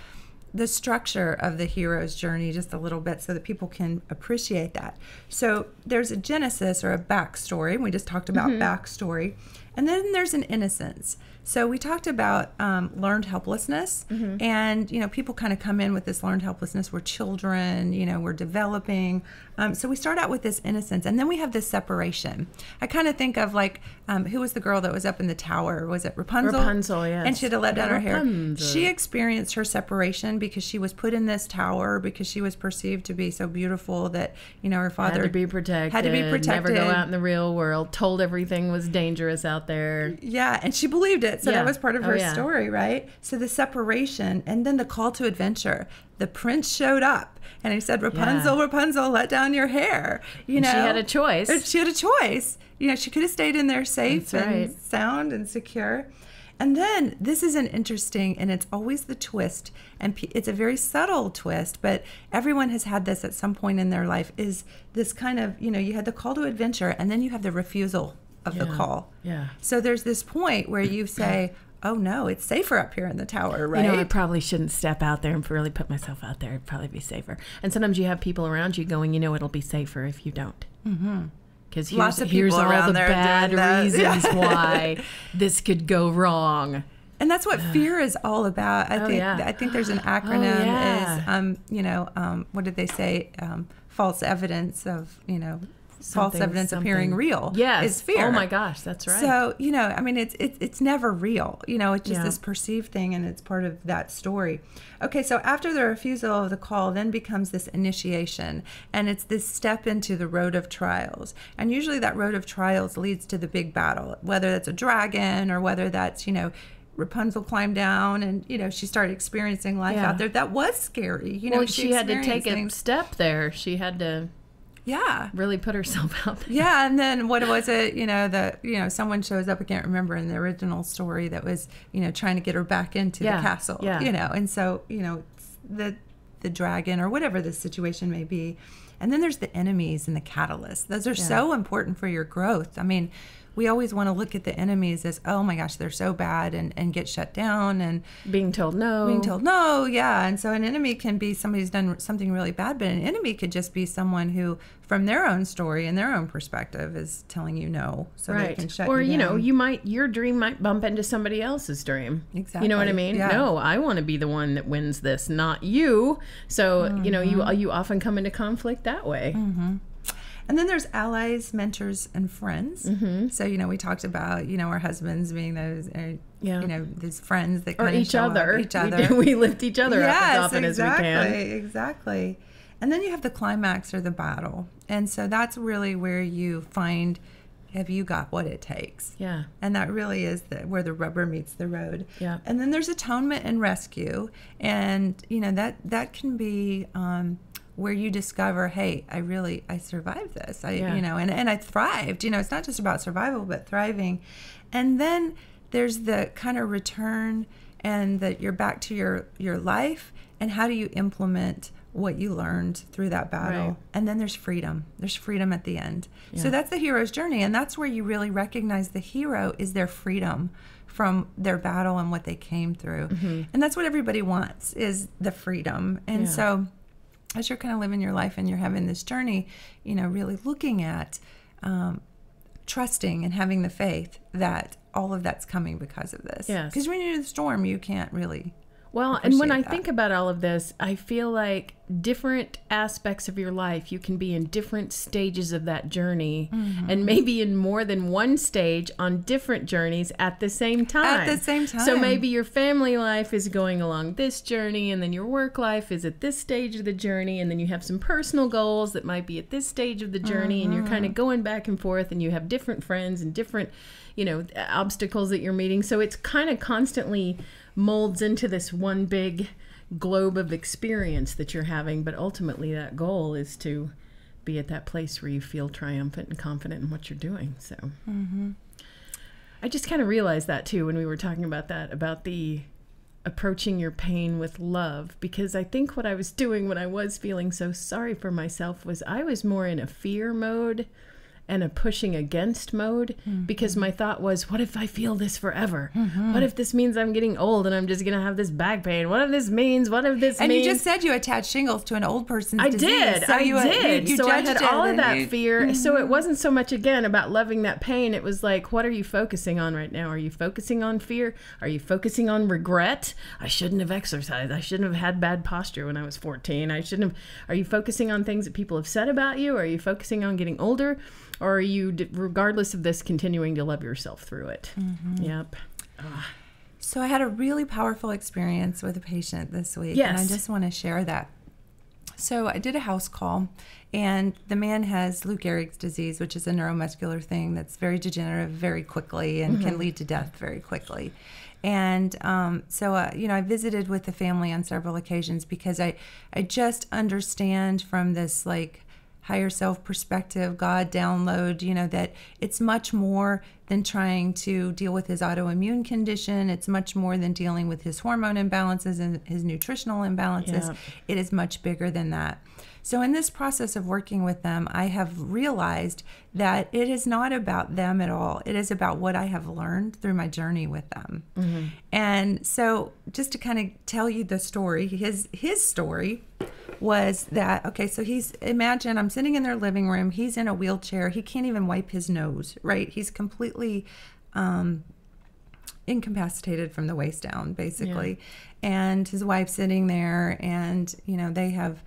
the structure of the hero's journey just a little bit so that people can appreciate that. So there's a genesis or a backstory. We just talked about Mm-hmm. backstory, and then there's an innocence. So we talked about um, learned helplessness, Mm-hmm. and you know people kind of come in with this learned helplessness. We're children, you know, we're developing. Um, so we start out with this innocence, and then we have this separation. I kind of think of like um, who was the girl that was up in the tower? Was it Rapunzel? Rapunzel, yes. And she had to let down her hair. Rapunzel. She experienced her separation because she was put in this tower because she was perceived to be so beautiful that you know her father Had to be protected. Had to be Never protected. go out in the real world. Told everything was dangerous out there. Yeah, and she believed it. So Yeah. that was part of Oh, her yeah. story, right? So the separation and then the call to adventure. The prince showed up and he said, Rapunzel, Yeah. Rapunzel, let down your hair. You And know, she had a choice. She had a choice. You know, she could have stayed in there safe That's and right. sound and secure. And then this is an interesting, and it's always the twist, and it's a very subtle twist, but everyone has had this at some point in their life. Is this kind of, you know, you had the call to adventure, and then you have the refusal of the call. Yeah. So there's this point where you say, "Oh no, it's safer up here in the tower, right?" You know, I probably shouldn't step out there and really put myself out there. It'd probably be safer. And sometimes you have people around you going, you know, it'll be safer if you don't. Because here's, Lots of here's people all around the bad reasons Yeah. why this could go wrong. and that's what fear is all about. I Oh, think yeah. I think there's an acronym yeah. is um, you know, um, what did they say? Um, false evidence of, you know, false Something- evidence appearing real. Yes. Is fear. Oh my gosh, that's right. So, you know, I mean it's it's it's never real. You know, it's just Yeah. this perceived thing and it's part of that story. Okay, so after the refusal of the call then becomes this initiation and it's this step into the road of trials. And usually that road of trials leads to the big battle, whether that's a dragon or whether that's, you know, Rapunzel climbed down and you know she started experiencing life Yeah. out there. That was scary. You know, well, she, had to take a step there. She had to Yeah, really put herself out there. yeah, and then what was it? You know, the you know someone shows up. I can't remember in the original story that was you know trying to get her back into Yeah, the castle. yeah. You know, and so you know the the dragon or whatever the situation may be, and then there's the enemies and the catalyst Those are so important for your growth. I mean. We always want to look at the enemies as, oh my gosh, they're so bad and, and get shut down and Being told no. being told no yeah and so an enemy can be somebody who's done something really bad but an enemy could just be someone who from their own story and their own perspective is telling you no so they can shut you down. or you, you, know, you might your dream might bump into somebody else's dream. Exactly. You know what I mean? Yeah. No, I want to be the one that wins this, not you. So you know, Mm-hmm. you you often come into conflict that way. And then there's allies mentors and friends Mm-hmm. so you know we talked about you know our husbands being those uh, Yeah. you know these friends that Or each show up, other. each We other do- We, lift each other up as often exactly, as we can. Exactly. And then you have the climax or the battle. And so that's really where you find have you got what it takes? Yeah. And that really is the, where the rubber meets the road. Yeah. And then there's atonement and rescue, and you know that that can be um, where you discover, hey, I really I survived this. I Yeah. you know, and and I thrived. You know, it's not just about survival, but thriving. And then there's the kind of return, and that you're back to your your life, and how do you implement what you learned through that battle? Right. And then there's freedom. There's freedom at the end. So that's the hero's journey. And that's where you really recognize the hero is their freedom from their battle and what they came through. Mm-hmm. And that's what everybody wants is the freedom. And Yeah. so as you're kind of living your life and you're having this journey, you know, really looking at um, trusting and having the faith that all of that's coming because of this. Yes. Because when you're in the storm, you can't really. Well, and when I that. think about all of this, I feel like different aspects of your life, you can be in different stages of that journey, Mm-hmm. and maybe in more than one stage on different journeys at the same time. At the same time. So maybe your family life is going along this journey, and then your work life is at this stage of the journey, and then you have some personal goals that might be at this stage of the journey, and you're kind Mm-hmm. of going back and forth, and you have different friends and different, you know, obstacles that you're meeting. So it's kind of constantly molds into this one big globe of experience that you're having but ultimately that goal is to be at that place where you feel triumphant and confident in what you're doing so. Mm-hmm. I just kind of realized that too when we were talking about that about the approaching your pain with love because i think what i was doing when i was feeling so sorry for myself was i was more in a fear mode and a pushing against mode because mm-hmm. my thought was, what if I feel this forever? Mm-hmm. What if this means I'm getting old and I'm just gonna have this back pain? What if this means? What if this And means? you just said you attached shingles to an old person's I disease. did. So I you, uh, you- did. You, so I had all of that you- fear. Mm-hmm. So it wasn't so much again about loving that pain. It was like, what are you focusing on right now? Are you focusing on fear? Are you focusing on regret? I shouldn't have exercised. I shouldn't have had bad posture when I was 14. I shouldn't have. Are you focusing on things that people have said about you? Are you focusing on getting older? Or are you, regardless of this, continuing to love yourself through it? Mm-hmm. Yep. So I had a really powerful experience with a patient this week, and I just want to share that. So I did a house call, and the man has Lou Gehrig's disease, which is a neuromuscular thing that's very degenerative very quickly and can lead to death very quickly. And um, so, uh, you know, I visited with the family on several occasions because I, I just understand from this like higher self perspective, God download, you know, that it's much more than trying to deal with his autoimmune condition. It's much more than dealing with his hormone imbalances and his nutritional imbalances. Yeah. It is much bigger than that. So, in this process of working with them, I have realized that it is not about them at all. It is about what I have learned through my journey with them. Mm-hmm. And so, just to kind of tell you the story, his his story was that okay so he's imagine i'm sitting in their living room he's in a wheelchair he can't even wipe his nose right? He's completely um incapacitated from the waist down basically. And his wife's sitting there and you know they have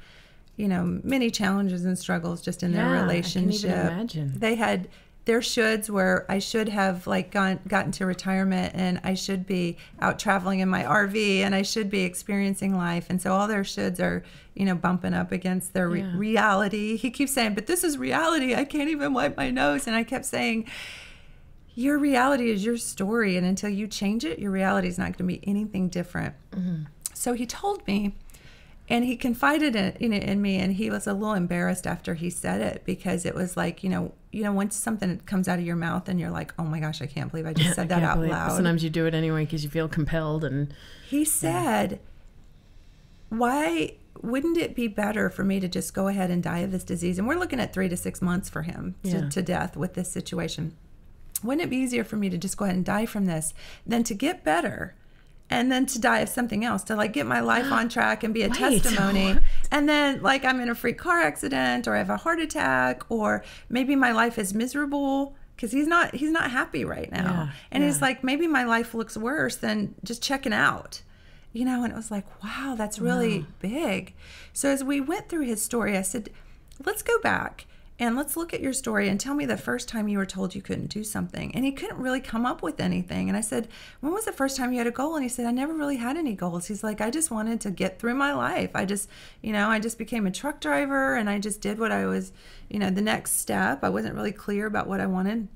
you know many challenges and struggles just in Yeah, their I can relationship. even imagine. they had their shoulds where I should have like gone gotten to retirement and I should be out traveling in my RV and I should be experiencing life and so all their shoulds are you know bumping up against their re- Yeah. reality. He keeps saying, "But this is reality. I can't even wipe my nose." And I kept saying, "Your reality is your story and until you change it, your reality is not going to be anything different." Mm-hmm. So he told me and he confided in, in in me and he was a little embarrassed after he said it because it was like you know you know once something comes out of your mouth and you're like oh my gosh i can't believe i just I said that out believe- loud. Sometimes you do it anyway because you feel compelled and he said why wouldn't it be better for me to just go ahead and die of this disease? And we're looking at three to six months for him to, Yeah. to death with this situation. Wouldn't it be easier for me to just go ahead and die from this than to get better and then to die of something else to like get my life on track and be a Wait, testimony. what? and then like i'm in a freak car accident or i have a heart attack or maybe my life is miserable because he's not he's not happy right now. Yeah, and he's like maybe my life looks worse than just checking out you know? And it was like wow that's really big. So as we went through his story i said let's go back and let's look at your story and tell me the first time you were told you couldn't do something. And he couldn't really come up with anything. And i said when was the first time you had a goal? And he said i never really had any goals. He's like i just wanted to get through my life. I just you know i just became a truck driver and i just did what i was you know the next step. I wasn't really clear about what i wanted.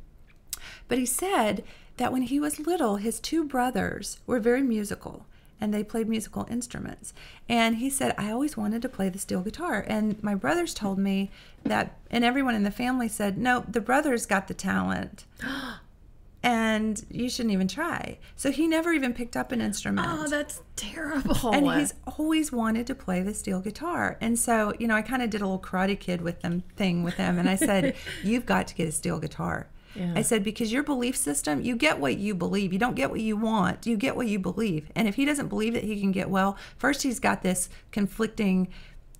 But he said that when he was little, his two brothers were very musical and they played musical instruments. And he said, I always wanted to play the steel guitar. And my brothers told me that, and everyone in the family said, no, the brothers got the talent. and you shouldn't even try. So he never even picked up an instrument. Oh, that's terrible. and he's always wanted to play the steel guitar. And so, you know, I kind of did a little karate kid with them thing with him. And I said, You've got to get a steel guitar. Yeah. I said, because your belief system, you get what you believe. You don't get what you want. You get what you believe. And if he doesn't believe that he can get well, first he's got this conflicting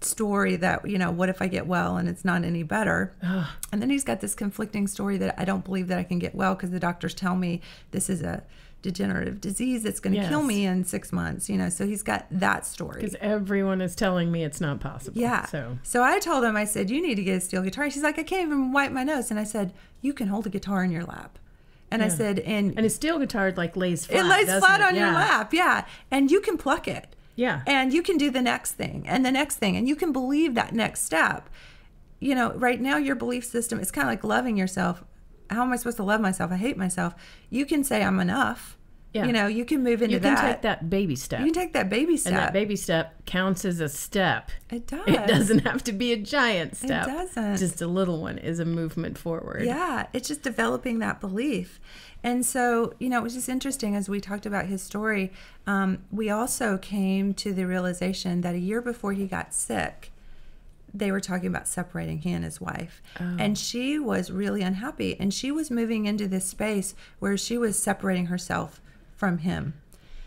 story that, you know, what if I get well and it's not any better? And then he's got this conflicting story that I don't believe that I can get well because the doctors tell me this is a degenerative disease that's going to kill me in six months, you know. So he's got that story. because everyone is telling me it's not possible. Yeah. So so I told him, I said, you need to get a steel guitar. She's like, I can't even wipe my nose. And I said, you can hold a guitar in your lap. And I said, and, and a steel guitar like lays flat. it lays flat it? on your lap. Yeah. And you can pluck it. Yeah. And you can do the next thing and the next thing. And you can believe that next step. You know, right now, your belief system is kind of like loving yourself. How am I supposed to love myself? I hate myself. You can say, I'm enough. Yeah. You know, you can move into that. you can that. take that baby step. You can take that baby step. and that baby step counts as a step. it does. It doesn't have to be a giant step. It doesn't. Just a little one is a movement forward. Yeah, it's just developing that belief. And so, you know, it was just interesting as we talked about his story. Um, we also came to the realization that a year before he got sick, they were talking about separating he and his wife. And she was really unhappy. And she was moving into this space where she was separating herself from him.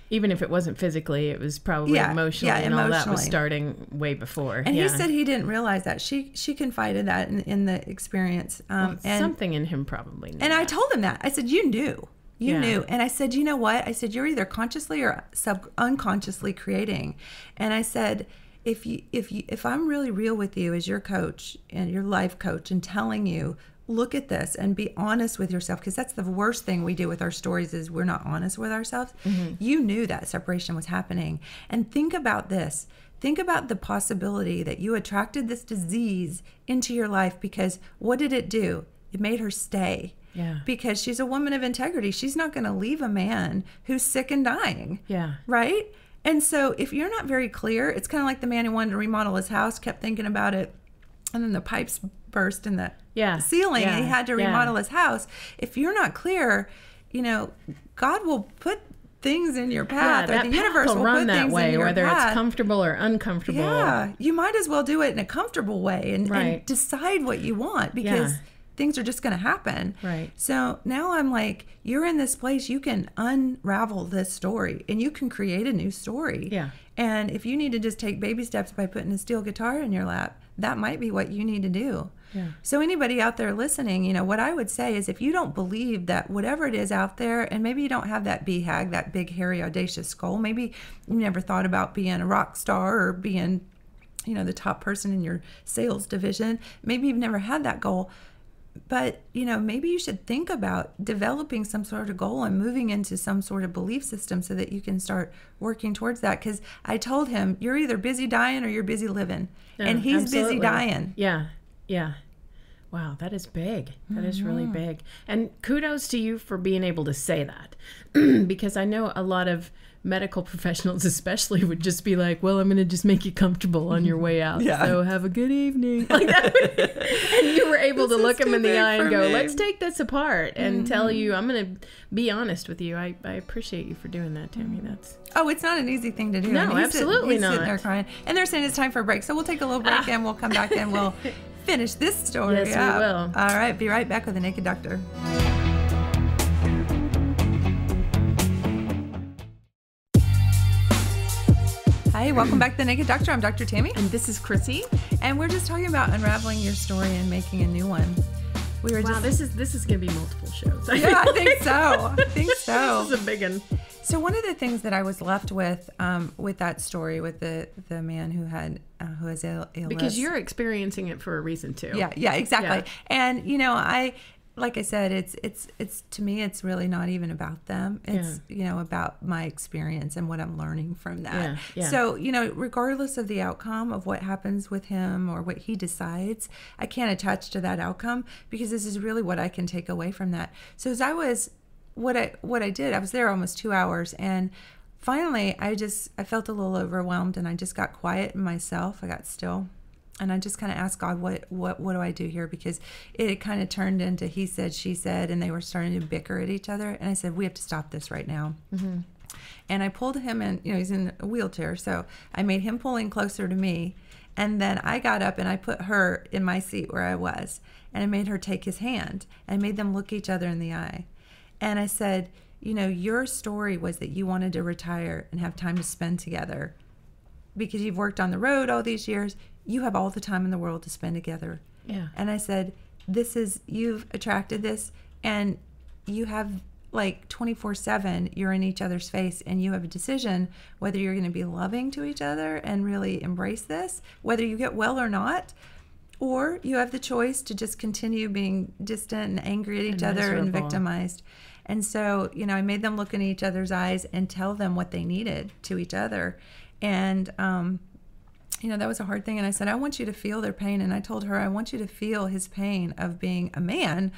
Even if it wasn't physically, it was probably Yeah, emotionally, yeah, and all that was starting way before. And yeah. he said he didn't realize that. She she confided that in, in the experience. Um, and something in him probably. Knew And I told him that. I said, You knew. You Yeah. knew. And I said, You know what? I said, You're either consciously or sub unconsciously creating. And I said, if you if you if I'm really real with you as your coach and your life coach and telling you, look at this and be honest with yourself because that's the worst thing we do with our stories is we're not honest with ourselves. Mm-hmm. You knew that separation was happening. And think about this. Think about the possibility that you attracted this disease into your life because what did it do? It made her stay Yeah. because she's a woman of integrity. She's not going to leave a man who's sick and dying. Yeah. Right? And so if you're not very clear, it's kind of like the man who wanted to remodel his house, kept thinking about it, and then the pipes burst in the Yeah. ceiling and he had to Yeah. remodel his house. If you're not clear, you know, God will put things in your Yeah, path or that the universe will will run put that things way, whether path. it's comfortable or uncomfortable. Yeah, you might as well do it in a comfortable way and, and decide what you want because Yeah. things are just going to happen. Right. So now I'm like, you're in this place, you can unravel this story and you can create a new story. Yeah. And if you need to just take baby steps by putting a steel guitar in your lap, that might be what you need to do. Yeah. So anybody out there listening, you know, what I would say is if you don't believe that whatever it is out there, and maybe you don't have that BHAG, that big, hairy, audacious goal, maybe you never thought about being a rock star or being, you know, the top person in your sales division. Maybe you've never had that goal. But, you know, maybe you should think about developing some sort of goal and moving into some sort of belief system so that you can start working towards that. Because I told him, you're either busy dying or you're busy living. and he's busy dying. Yeah, yeah. Wow, that is big. That is really Mm-hmm. big. And kudos to you for being able to say that. because I know a lot of medical professionals, especially, would just be like, well, I'm going to just make you comfortable on your way out. Yeah. So have a good evening. Like and you were able to look him in the eye and go, me. Mm-hmm. let's take this apart and tell you, I'm going to be honest with you. I, I appreciate you for doing that, Tammy. That's. Oh, it's not an easy thing to do. No, And he's absolutely he's Sitting not. there crying, and they're saying it's time for a break. So we'll take a little break, and we'll come back and we'll finish this story. Yes, we will. All right, be right back with the Naked Doctor. Hi, welcome back to the Naked Doctor. I'm Dr. Tammy, And this is Cryssie. and we're just talking about unraveling your story and making a new one. We were Wow, just this is this is gonna be multiple shows. yeah, I think so. I think so. this is a big one. So one of the things that I was left with, um, with that story, with the the man who had uh, who has ALS, Because you're experiencing it for a reason too. yeah, yeah, exactly. Yeah. And you know, I like I said, it's it's it's to me, it's really not even about them. It's you know about my experience and what I'm learning from that. Yeah, yeah. So you know, regardless of the outcome of what happens with him or what he decides, I can't attach to that outcome because this is really what I can take away from that. So as I was, what I what I did, I was there almost two hours and. Finally, I just I felt a little overwhelmed and I just got quiet in myself. I got still and I just kind of asked God, what, what, what do I do here? Because it kind of turned into he said, she said, and they were starting to bicker at each other. And I said, we have to stop this right now. Mm-hmm. And I pulled him in, you know, he's in a wheelchair. So I made him pull in closer to me. And then I got up and I put her in my seat where I was. And I made her take his hand. I made them look each other in the eye. And I said, you know, your story was that you wanted to retire and have time to spend together because you've worked on the road all these years you have all the time in the world to spend together. Yeah. And I said, this is, you've attracted this and you have like 24 7, you're in each other's face and you have a decision whether you're going to be loving to each other and really embrace this, whether you get well or not. Or you have the choice to just continue being distant and angry at each And other and victimized. And so, you know, I made them look in each other's eyes and tell them what they needed to each other. And, um, you know, that was a hard thing. And I said, I want you to feel their pain. And I told her, I want you to feel his pain of being a man,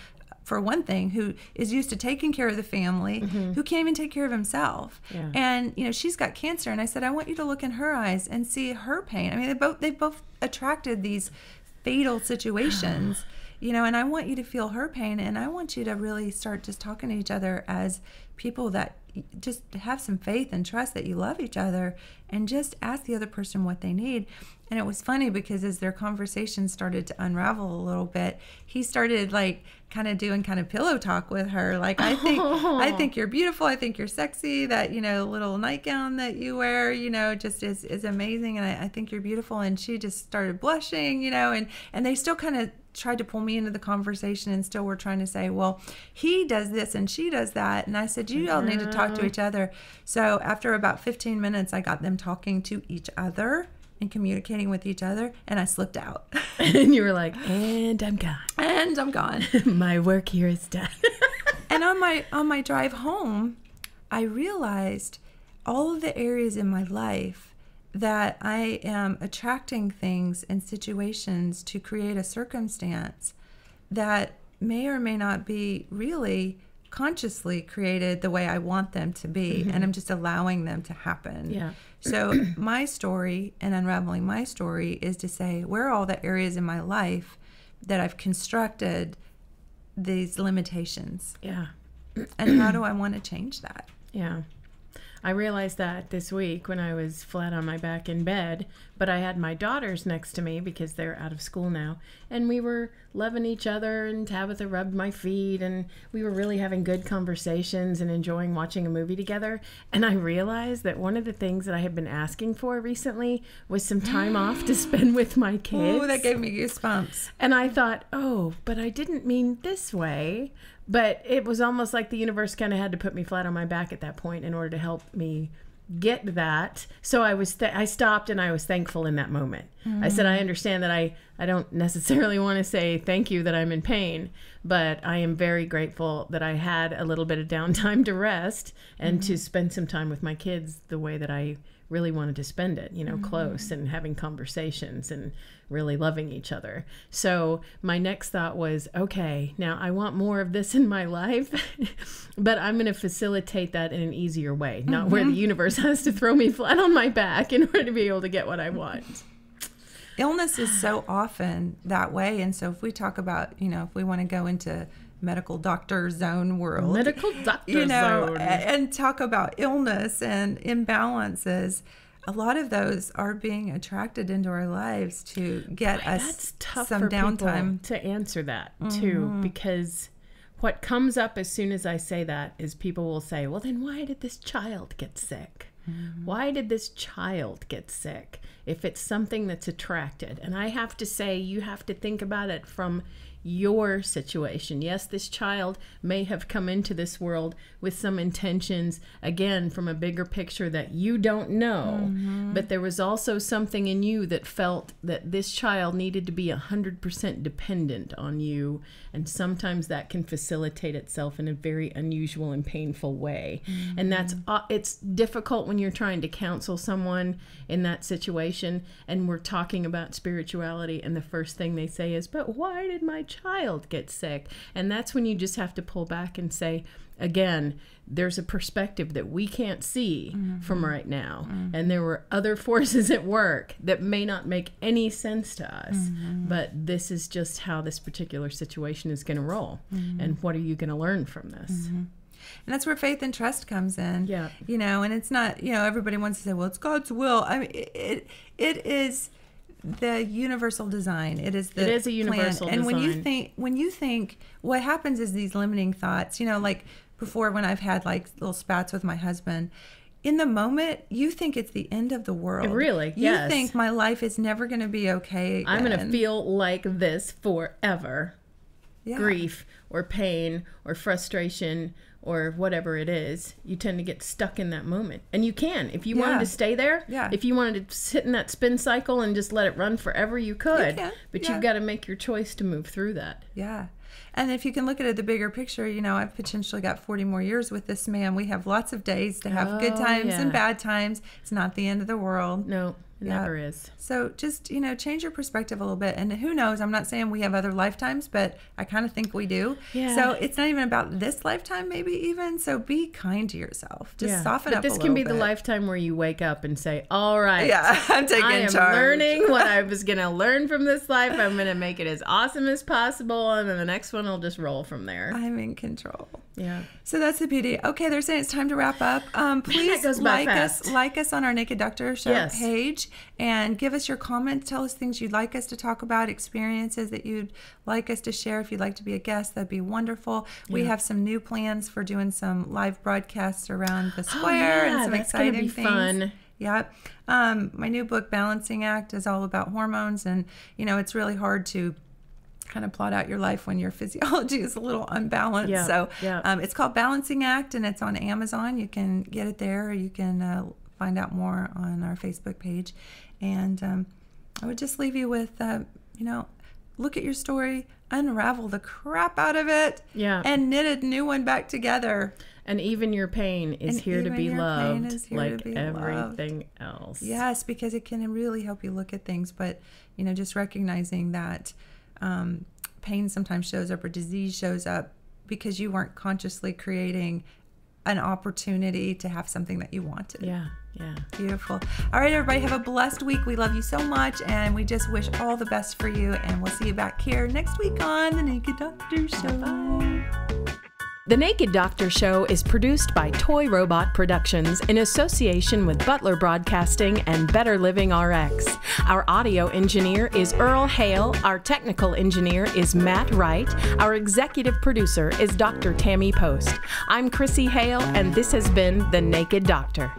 for one thing, who is used to taking care of the family, who can't even take care of himself. Yeah. And, you know, she's got cancer. And I said, I want you to look in her eyes and see her pain. I mean, they both, they both attracted these fatal situations. You know, and I want you to feel her pain, and I want you to really start just talking to each other as people that just have some faith and trust that you love each other and just ask the other person what they need. And it was funny because as their conversation started to unravel a little bit, he started like kind of doing kind of pillow talk with her. Like, I think, I think you're beautiful. I think you're sexy. That, you know, little nightgown that you wear, you know, just is, is amazing. And I, I think you're beautiful. And she just started blushing, you know, and, and they still kind of tried to pull me into the conversation and still were trying to say, well, he does this and she does that. And I said, you all need to talk to mm-hmm. each other. So after about 15 minutes, I got them talking to each other and communicating with each other, and I slipped out. and you were like, and I'm gone. and I'm gone. My work here is done. and on my on my drive home, I realized all of the areas in my life that I am attracting things and situations to create a circumstance that may or may not be really consciously created the way I want them to be and mm-hmm. I'm just allowing them to happen. Yeah. So my story and unraveling my story is to say where are all the areas in my life that I've constructed these limitations yeah. and how do I want to change that? Yeah. I realized that this week when I was flat on my back in bed, but I had my daughters next to me because they're out of school now, and we were loving each other, and Tabitha rubbed my feet, and we were really having good conversations and enjoying watching a movie together. And I realized that one of the things that I had been asking for recently was some time off to spend with my kids. Oh, that gave me goosebumps. And I thought, oh, but I didn't mean this way. But it was almost like the universe kind of had to put me flat on my back at that point in order to help me get that. So I was th- I stopped and I was thankful in that moment. I said mm. I understand that I I don't necessarily want to say thank you that I'm in pain, but I am very grateful that I had a little bit of downtime to rest and to mm-hmm. spend some time with my kids the way that I really wanted to spend it, you know, close mm-hmm. and having conversations and really loving each other. So my next thought was, okay, now I want more of this in my life, but I'm going to facilitate that in an easier way, not where the mm-hmm. universe has to throw me flat on my back in order to be able to get what I want. Illness is so often that way. And so if we talk about, you know, if we want to go into medical doctor zone world, Medical doctor you know, zone. and talk about illness and imbalances, a lot of those are being attracted into our lives to get us That's tough some for downtime. to answer that too, mm-hmm. because what comes up as soon as I say that is people will say, "Well, then why did this child get sick? Mm-hmm. Why did this child get sick?" If it's something that's attracted, and I have to say, you have to think about it from your situation. Yes, this child may have come into this world with some intentions, again, from a bigger picture that you don't know, but there was also something in you that felt that this child needed to be 100% dependent on you. And sometimes that can facilitate itself in a very unusual and painful way. And that's, uh, it's difficult when you're trying to counsel someone in that situation and we're talking about spirituality and the first thing they say is but why did my child gets sick. And that's when you just have to pull back and say again there's a perspective that we can't see from mm-hmm. right now. Mm-hmm. And there were other forces at work that may not make any sense to us. Mm-hmm. But this is just how this particular situation is going to roll and what are you going to learn from this? And that's where faith and trust comes in. Yeah. You know, and it's not, you know, everybody wants to say, well, it's God's will. I mean, it it is the universal design. It is the It is a plan. universal And when you think when you think what happens is these limiting thoughts, you know, like before when I've had like little spats with my husband, in the moment, you think it's the end of the world. Really? You Yes. think my life is never going to be okay. i'm going to feel like this forever Yeah. grief or pain or frustration or whatever it is, you tend to get stuck in that moment. And you can. If you Yeah. wanted to stay there, Yeah. if you wanted to sit in that spin cycle and just let it run forever, you could. can, But yeah. you've got to make your choice to move through that. Yeah. And if you can look at it the bigger picture, you know, I've potentially got 40 more years with this man. We have lots of days to have good Oh, times and bad times. It's not the end of the world. No, it Yeah. never is. So just, you know, change your perspective a little bit. And who knows, I'm not saying we have other lifetimes, but I kind of think we do. Yeah. So it's not even about this lifetime, maybe even. So be kind to yourself. Just soften but up this can be little the lifetime where you wake up and say, "All right, Yeah, I'm taking I am charge. learning what I was going to learn from this life. I'm going to make it as awesome as possible, and then the next one will just roll from there." I'm in control. Yeah. So that's the beauty. Okay, they're saying it's time to wrap up. Um, please like us, like us on our Naked Doctor Show Yes. page, and give us your comments. Tell us things you'd like us to talk about, experiences that you'd like us to share. If you'd like to be a guest, that'd be wonderful. We have some new plans for doing some live broadcasts around the square and Oh, yeah, some that's exciting be things. fun. Yep. Um, my new book, Balancing Act, is all about hormones, and you know it's really hard to kind of plot out your life when your physiology is a little unbalanced. Yeah, So yeah. um, it's called Balancing Act, and it's on Amazon. You can get it there, or you can uh, find out more on our Facebook page. And um, I would just leave you with, uh, you know, look at your story, unravel the crap out of it, Yeah. and knit a new one back together. And even your pain is And here to be loved like be loved. everything else. Yes, because it can really help you look at things. But you know, just recognizing that um, pain sometimes shows up or disease shows up because you weren't consciously creating an opportunity to have something that you wanted. Yeah. Yeah. Beautiful. All right, everybody, have a blessed week. We love you so much, and we just wish all the best for you. And we'll see you back here next week on the Naked Doctor Show. Bye. The Naked Doctor Show is produced by Toy Robot Productions in association with Butler Broadcasting and Better Living RX. Our audio engineer is Earl Hale. Our technical engineer is Matt Wright. Our executive producer is Dr. Tammy Post. I'm Cryssie Hale, and this has been The Naked Doctor.